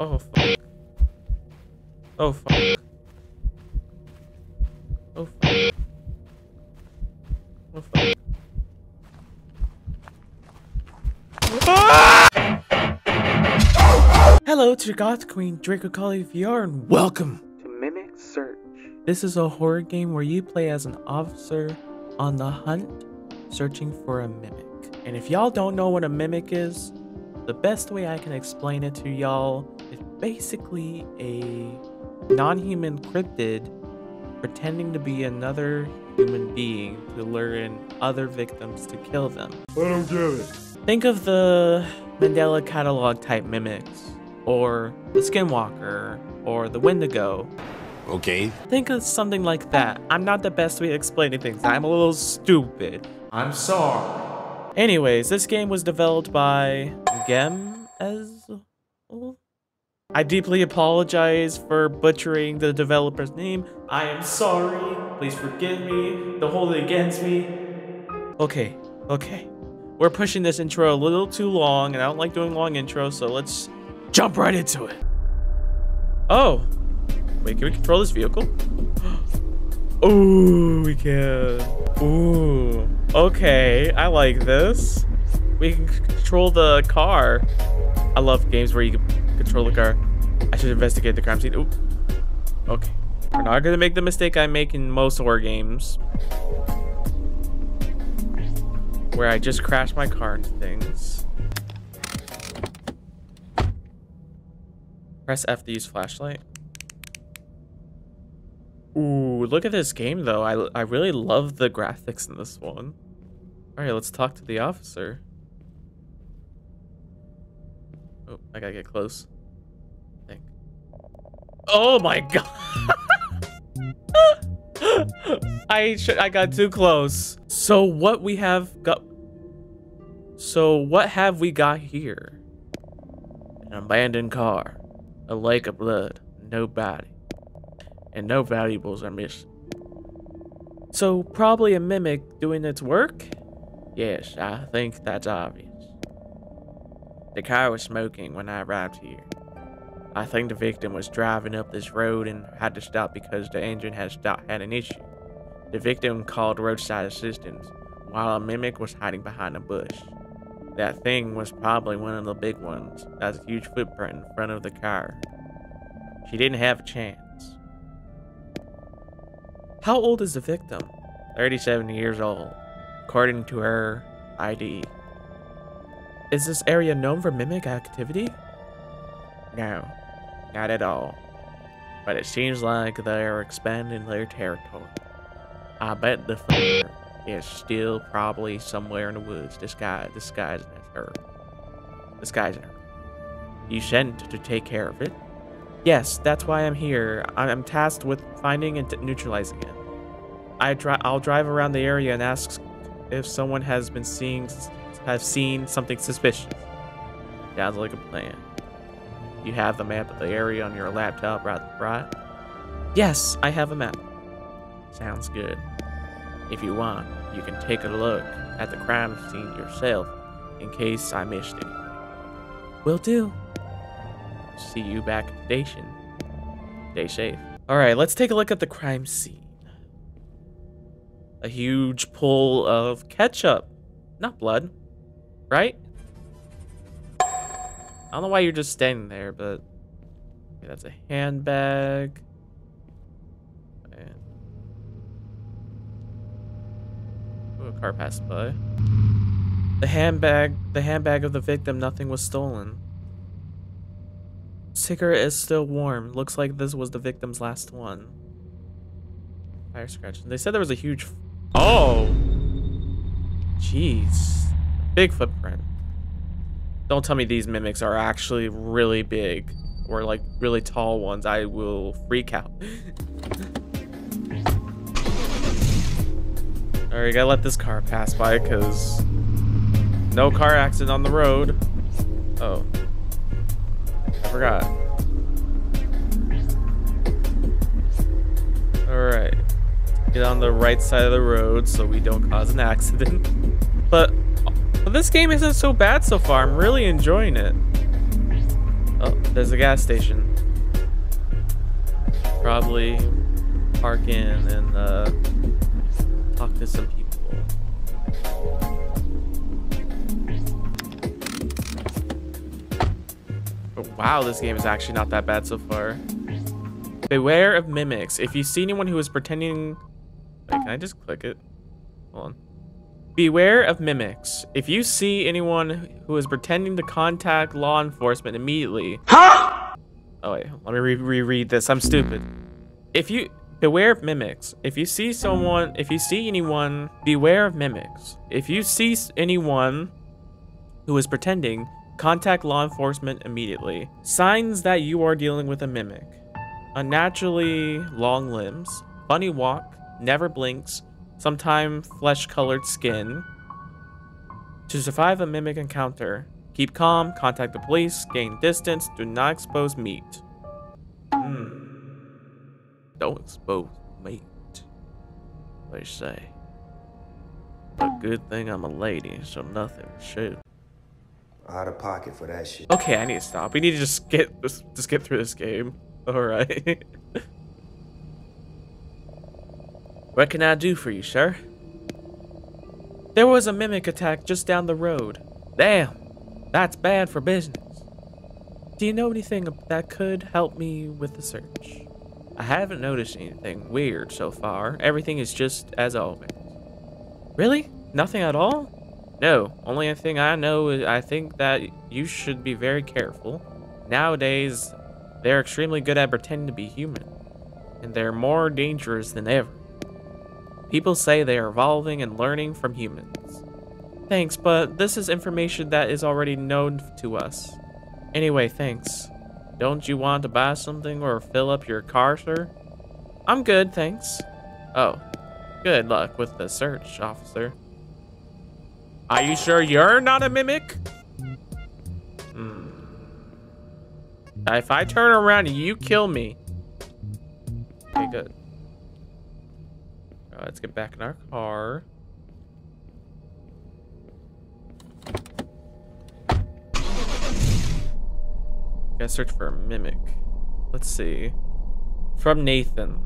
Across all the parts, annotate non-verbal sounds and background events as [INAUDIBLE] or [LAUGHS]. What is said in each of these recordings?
Oh, fuck. Oh, fuck. Oh, fuck. Oh, fuck. Hello to the Goth Queen, Draco Collie VR, and welcome to Mimic Search. This is a horror game where you play as an officer on the hunt, searching for a mimic. And if y'all don't know what a mimic is, the best way I can explain it to y'all is basically a non-human cryptid pretending to be another human being to lure in other victims to kill them. I don't get it. Think of the Mandela Catalogue type mimics, or the Skinwalker, or the Wendigo. Okay. Think of something like that. I'm not the best way at explaining things. I'm a little stupid. I'm sorry. Anyways, this game was developed by Gem as I deeply apologize for butchering the developer's name. I am sorry. Please forgive me. Don't hold it against me. Okay, okay. We're pushing this intro a little too long, and I don't like doing long intros, so let's jump right into it. Oh. Wait, can we control this vehicle? [GASPS] Ooh, we can. Ooh. Okay, I like this. We can control the car. I love games where you can control the car. I should investigate the crime scene. Ooh. Okay. We're not gonna make the mistake I make in most horror games. Where I just crash my car into things. Press F to use flashlight. Ooh, look at this game though. I, I really love the graphics in this one. Alright, let's talk to the officer. Oh, I gotta get close. I think. Oh my [LAUGHS] god! I should. I got too close. So what we have got... So what have we got here? An abandoned car. A lake of blood. No body. And no valuables are missing. So probably a mimic doing its work? Yes, I think that's obvious. The car was smoking when I arrived here. I think the victim was driving up this road and had to stop because the engine had stopped, had an issue. The victim called roadside assistance while a mimic was hiding behind a bush. That thing was probably one of the big ones. That's a huge footprint in front of the car. She didn't have a chance. How old is the victim? 37 years old, according to her ID. Is this area known for mimic activity? No, not at all. But it seems like they are expanding their territory. I bet the fire is still probably somewhere in the woods disguised, disguising as her. Disguising her. You sent to take care of it? Yes, that's why I'm here. I'm tasked with finding and neutralizing it. I dri I'll drive around the area and ask if someone has been seeing have seen something suspicious. Sounds like a plan. You have the map of the area on your laptop, right? Right? Yes, I have a map. Sounds good. If you want, you can take a look at the crime scene yourself in case I missed it. Will do. See you back at the station. Stay safe. Alright, let's take a look at the crime scene. A huge pool of ketchup. Not blood. Right? I don't know why you're just standing there, but... Okay, that's a handbag. A car passed by. The handbag, the handbag of the victim, nothing was stolen. Cigarette is still warm. Looks like this was the victim's last one. Tire scratch. They said there was a huge... Oh! Jeez. Big footprint. Don't tell me these mimics are actually really big. Or like really tall ones. I will freak out. Alright, gotta let this car pass by because no car accident on the road. Oh. I forgot. Alright. Get on the right side of the road so we don't cause an accident. [LAUGHS] But, but this game isn't so bad so far. I'm really enjoying it. Oh. There's a gas station. Probably park in and uh, talk to some people. But wow, this game is actually not that bad so far. Beware of mimics. If you see anyone who is pretending... Wait, can I just click it? Hold on. Beware of mimics. If you see anyone who is pretending to contact law enforcement immediately... Huh? Oh wait, let me re reread this. I'm stupid. If you... Beware of mimics. If you see someone... If you see anyone... Beware of mimics. If you see anyone who is pretending, contact law enforcement immediately. Signs that you are dealing with a mimic. Unnaturally long limbs, funny walk, never blinks, sometimes flesh-colored skin. To survive a mimic encounter, keep calm, contact the police, gain distance, do not expose meat. Hmm. Don't expose meat. They say. A good thing I'm a lady, so nothing shoot. Out of pocket for that shit. Okay, I need to stop. We need to just get just, just get through this game. [LAUGHS] Alright. What can I do for you, sir? There was a mimic attack just down the road. Damn, that's bad for business. Do you know anything that could help me with the search? I haven't noticed anything weird so far. Everything is just as always. Really? Nothing at all? No, only thing I know is I think that you should be very careful. Nowadays, they're extremely good at pretending to be human, and they're more dangerous than ever. People say they are evolving and learning from humans. Thanks, but this is information that is already known to us. Anyway, thanks. Don't you want to buy something or fill up your car, sir? I'm good, thanks. Oh, good luck with the search, officer. Are you sure you're not a mimic? Hmm. If I turn around you kill me. Okay, good. Right, let's get back in our car. Gotta search for a mimic. Let's see. From Nathan.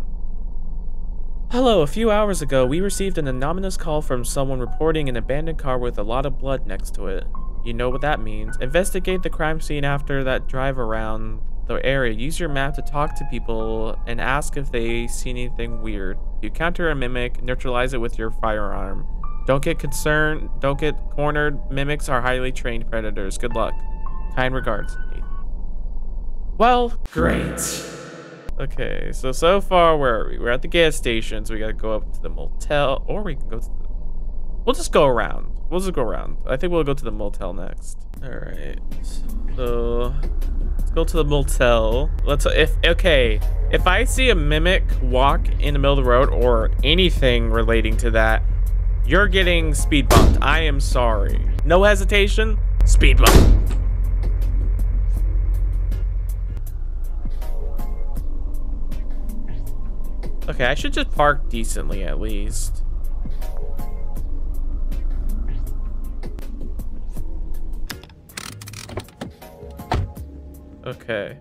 Hello, a few hours ago, we received an anonymous call from someone reporting an abandoned car with a lot of blood next to it. You know what that means. Investigate the crime scene after that drive around the area. Use your map to talk to people and ask if they see anything weird. You counter a mimic, neutralize it with your firearm. Don't get concerned. Don't get cornered. Mimics are highly trained predators. Good luck. Kind regards. Well, great. Okay, so so far where are we? We're at the gas station, so we gotta go up to the motel, or we can go to the... We'll just go around. We'll just go around. I think we'll go to the motel next. All right, so go to the motel. Let's, if, okay, if I see a mimic walk in the middle of the road or anything relating to that, you're getting speed bumped. I am sorry. No hesitation, speed bump. Okay, I should just park decently at least. Okay.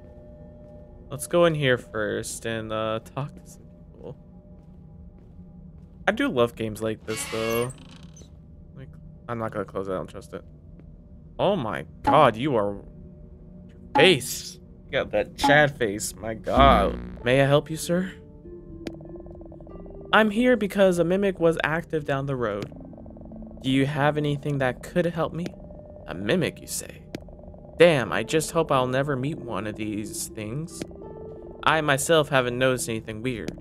Let's go in here first and uh, talk to some people. I do love games like this though. Like, I'm not gonna close it, I don't trust it. Oh my god, you are... Face. You got that Chad face, my god. May I help you, sir? I'm here because a mimic was active down the road. Do you have anything that could help me? A mimic, you say? Damn, I just hope I'll never meet one of these things. I myself haven't noticed anything weird,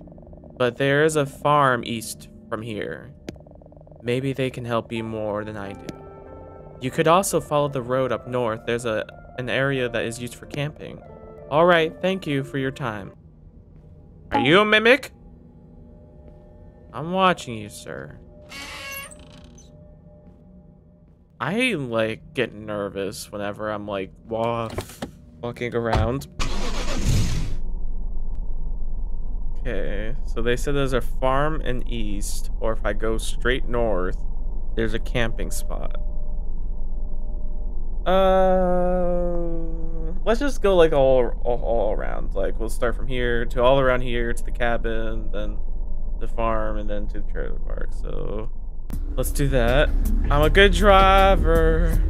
but there is a farm east from here. Maybe they can help you more than I do. You could also follow the road up north. There's a an area that is used for camping. Alright, thank you for your time. Are you a mimic? I'm watching you, sir. I like get nervous whenever I'm like walk, walking around. Okay, so they said there's a farm in east, or if I go straight north, there's a camping spot. Uh, let's just go like all, all all around. Like we'll start from here to all around here to the cabin, then the farm, and then to the trailer park. So let's do that. I'm a good driver.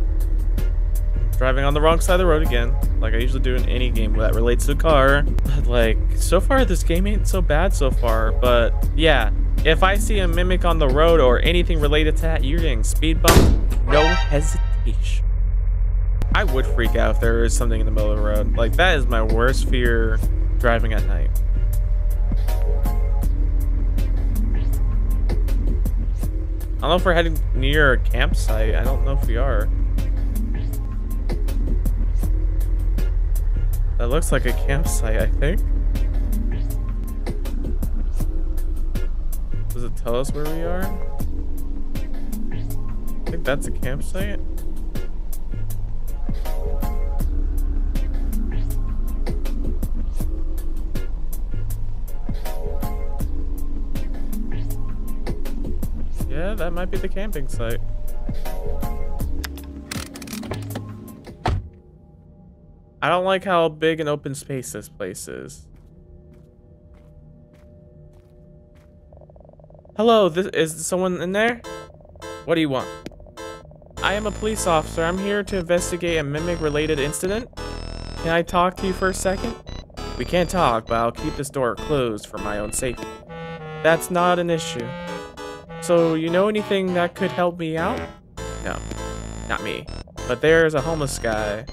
Driving on the wrong side of the road again, like I usually do in any game that relates to a car. But like, so far this game ain't so bad so far, but yeah, if I see a mimic on the road or anything related to that, you're getting speed bump, no hesitation. I would freak out if there is something in the middle of the road. Like, that is my worst fear driving at night. I don't know if we're heading near a campsite. I don't know if we are. That looks like a campsite, I think. Does it tell us where we are? I think that's a campsite. Yeah, that might be the camping site. I don't like how big and open space this place is. Hello, this is someone in there? What do you want? I am a police officer. I'm here to investigate a mimic related incident. Can I talk to you for a second? We can't talk, but I'll keep this door closed for my own safety. That's not an issue. So, you know anything that could help me out? No, not me. But there's a homeless guy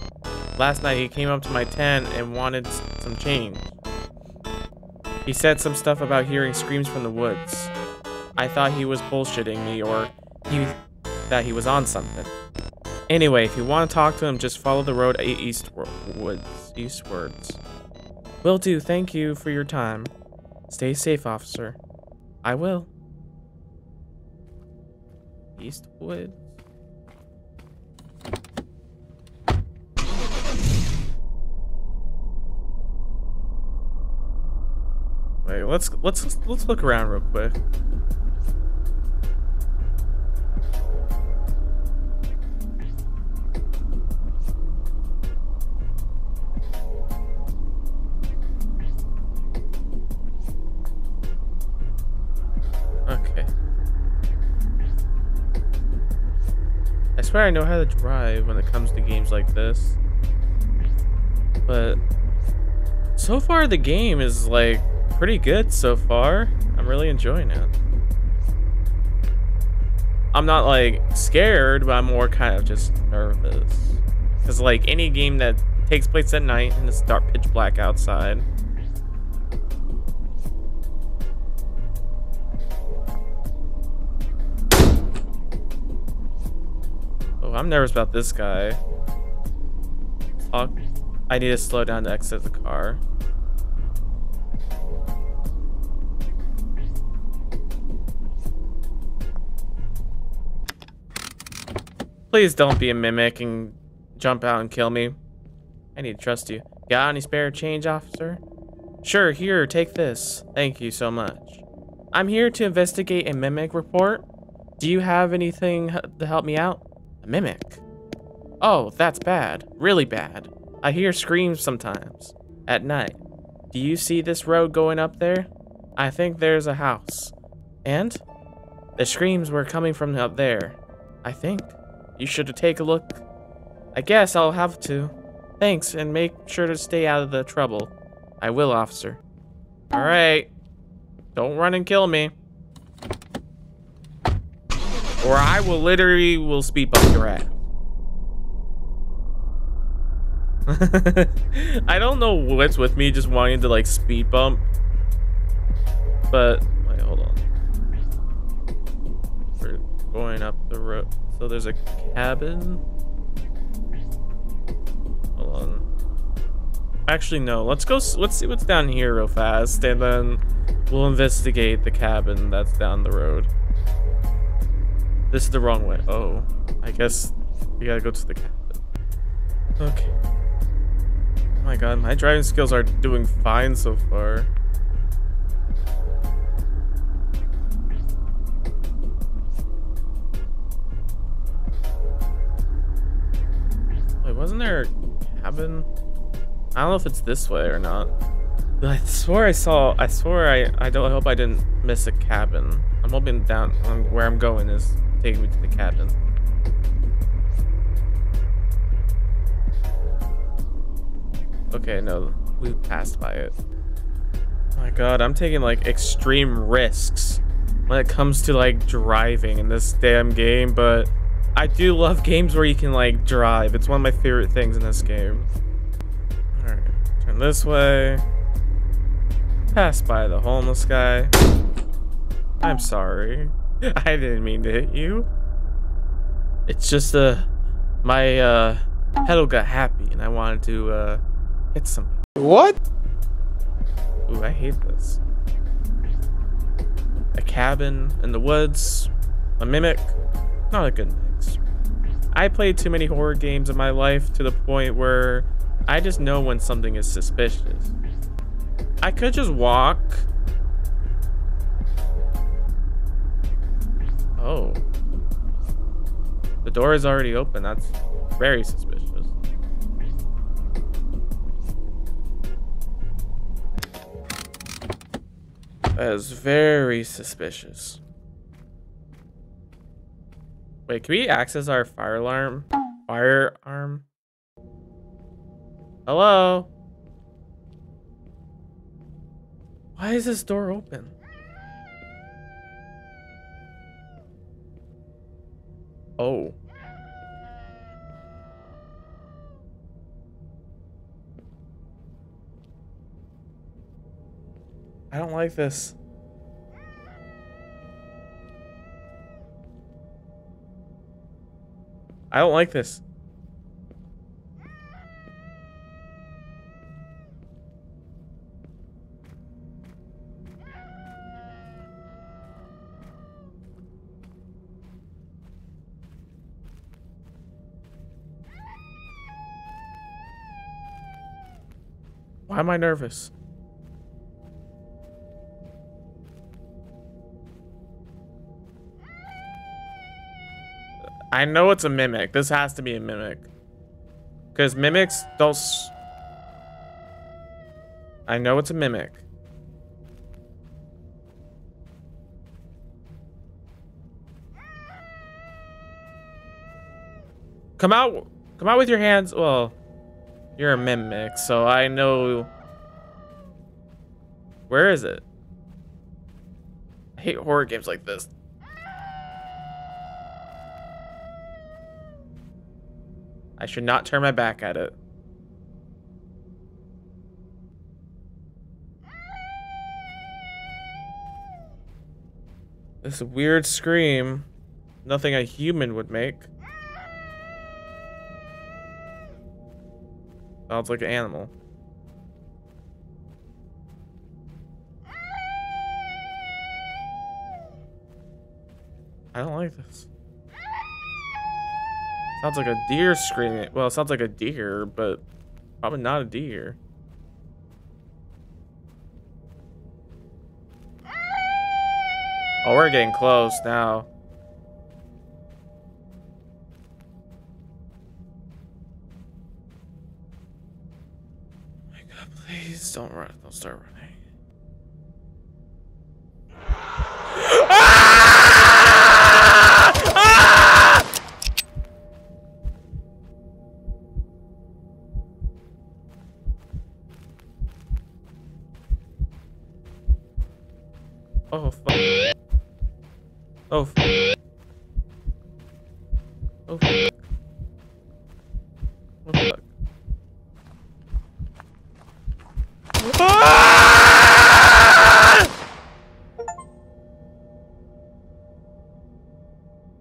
Last night he came up to my tent and wanted some change. He said some stuff about hearing screams from the woods. I thought he was bullshitting me or he that he was on something. Anyway, if you want to talk to him, just follow the road eastwards. Eastwards. Will do. Thank you for your time. Stay safe, officer. I will. Eastwood. Wait, let's let's let's look around real quick. Swear I know how to drive when it comes to games like this. But so far the game is like pretty good so far. I'm really enjoying it. I'm not like scared, but I'm more kind of just nervous. Because like any game that takes place at night and it's dark pitch black outside. Oh, I'm nervous about this guy. Fuck. I need to slow down to exit the car. Please don't be a mimic and jump out and kill me. I need to trust you. Got any spare change, officer? Sure, here, take this. Thank you so much. I'm here to investigate a mimic report. Do you have anything to help me out? A mimic? Oh, that's bad. Really bad. I hear screams sometimes. At night. Do you see this road going up there? I think there's a house. And? The screams were coming from up there. I think. You should take a look. I guess I'll have to. Thanks, and make sure to stay out of the trouble. I will, officer. Alright. Don't run and kill me. Or I will literally will speed bump your ass. [LAUGHS] I don't know what's with me just wanting to like speed bump. But wait, hold on. We're going up the road. So there's a cabin. Hold on. Actually, no. Let's go. Let's see what's down here real fast, and then we'll investigate the cabin that's down the road. This is the wrong way. Oh, I guess we gotta go to the cabin. Okay. Oh my god, my driving skills are doing fine so far. Wait, wasn't there a cabin? I don't know if it's this way or not. I swore I saw. I swore I. I don't. I hope I didn't miss a cabin. I'm hoping down um, where I'm going is taking me to the cabin. Okay, no, we passed by it. My god, I'm taking like extreme risks when it comes to like driving in this damn game, but I do love games where you can like drive. It's one of my favorite things in this game. Alright, turn this way. Pass by the homeless guy. I'm sorry. [LAUGHS] I didn't mean to hit you. It's just uh my uh pedal got happy and I wanted to uh hit somebody. What? Ooh, I hate this. A cabin in the woods, a mimic, not a good mix. I played too many horror games in my life to the point where I just know when something is suspicious. I could just walk. Oh. The door is already open. That's very suspicious. That is very suspicious. Wait, can we access our fire alarm? Firearm? Hello? Why is this door open? Oh. I don't like this. I don't like this. I nervous? I know it's a mimic. This has to be a mimic. Because mimics don't... I know it's a mimic. Come out. Come out with your hands. Well, you're a mimic, so I know... Where is it? I hate horror games like this. I should not turn my back at it. This weird scream. Nothing a human would make. Sounds like an animal. Like this. Sounds like a deer screaming. Well, it sounds like a deer, but probably not a deer. Oh, we're getting close now. My god, please don't run. Don't start running.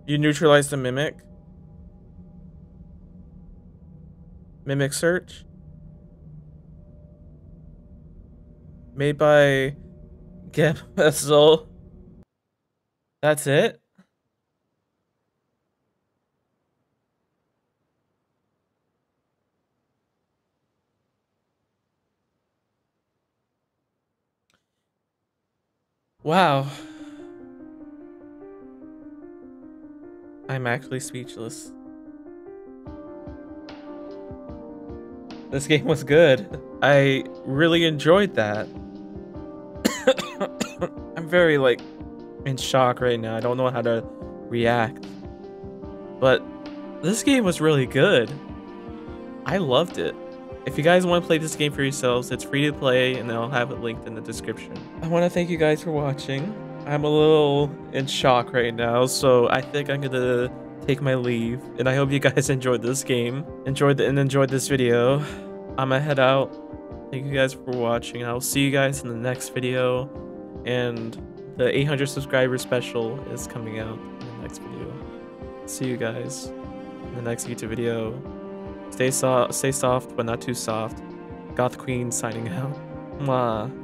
You neutralized the mimic? Mimic search? Made by vessel. [LAUGHS] That's it? Wow. I'm actually speechless. This game was good. I really enjoyed that. [COUGHS] I'm very like in shock right now. I don't know how to react. But this game was really good. I loved it. If you guys want to play this game for yourselves, it's free to play and I'll have it linked in the description. I want to thank you guys for watching. I'm a little in shock right now, so I think I'm gonna take my leave. And I hope you guys [LAUGHS] enjoyed this game, enjoyed the, and enjoyed this video. I'm gonna head out. Thank you guys for watching. I'll see you guys in the next video. And the 800 subscriber special is coming out in the next video. See you guys in the next YouTube video. Stay soft, stay soft, but not too soft. Goth Queen signing out. Mwah.